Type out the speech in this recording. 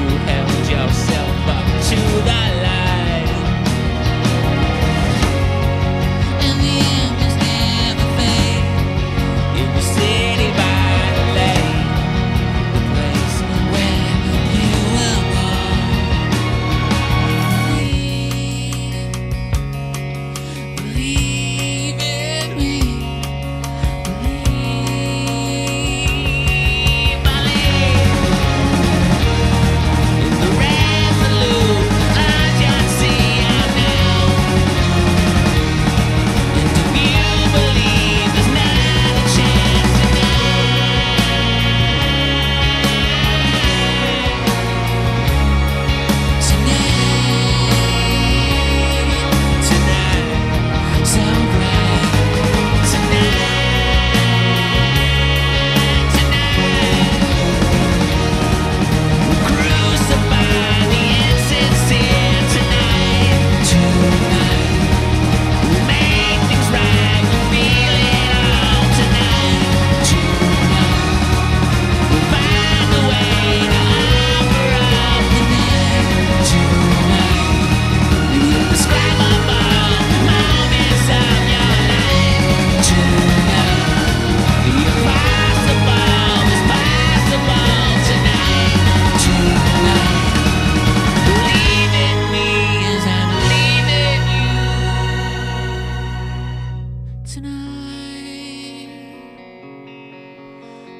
you held yourself